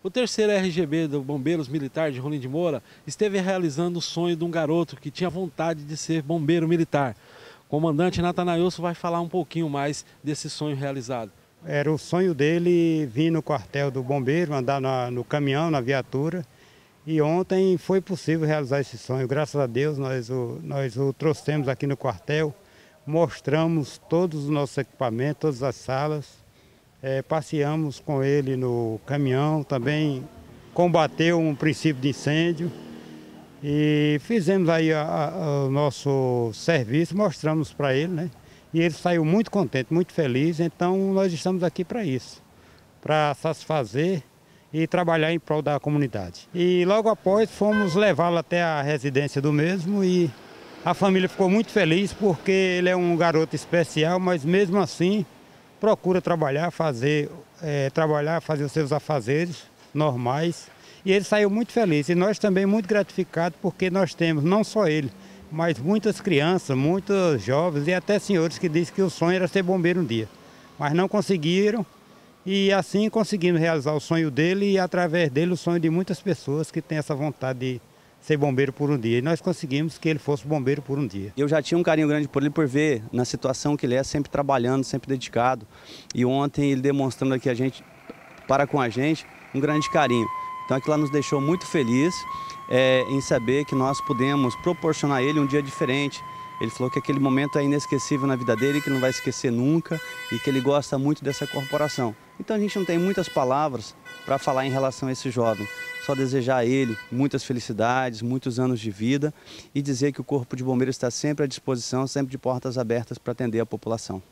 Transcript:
O terceiro RGB do Bombeiros Militar de Rolim de Moura esteve realizando o sonho de um garoto que tinha vontade de ser bombeiro militar. O comandante Natanaelso vai falar um pouquinho mais desse sonho realizado. Era o sonho dele vir no quartel do bombeiro, andar na, no caminhão, na viatura. E ontem foi possível realizar esse sonho. Graças a Deus nós o, nós o trouxemos aqui no quartel, mostramos todos os nossos equipamentos, todas as salas é, passeamos com ele no caminhão, também combateu um princípio de incêndio e fizemos aí a, a, o nosso serviço, mostramos para ele, né? E ele saiu muito contente, muito feliz, então nós estamos aqui para isso, para satisfazer e trabalhar em prol da comunidade. E logo após fomos levá-lo até a residência do mesmo e a família ficou muito feliz porque ele é um garoto especial, mas mesmo assim procura trabalhar, fazer, é, trabalhar, fazer os seus afazeres normais. E ele saiu muito feliz. E nós também muito gratificados porque nós temos, não só ele, mas muitas crianças, muitos jovens e até senhores que dizem que o sonho era ser bombeiro um dia. Mas não conseguiram. E assim conseguimos realizar o sonho dele e através dele o sonho de muitas pessoas que têm essa vontade de ser bombeiro por um dia. E nós conseguimos que ele fosse bombeiro por um dia. Eu já tinha um carinho grande por ele por ver na situação que ele é, sempre trabalhando, sempre dedicado. E ontem ele demonstrando aqui a gente, para com a gente, um grande carinho. Então aquilo lá nos deixou muito feliz é, em saber que nós pudemos proporcionar a ele um dia diferente. Ele falou que aquele momento é inesquecível na vida dele, que não vai esquecer nunca e que ele gosta muito dessa corporação. Então a gente não tem muitas palavras para falar em relação a esse jovem. Só desejar a ele muitas felicidades, muitos anos de vida e dizer que o Corpo de Bombeiros está sempre à disposição, sempre de portas abertas para atender a população.